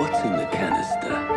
What's in the canister?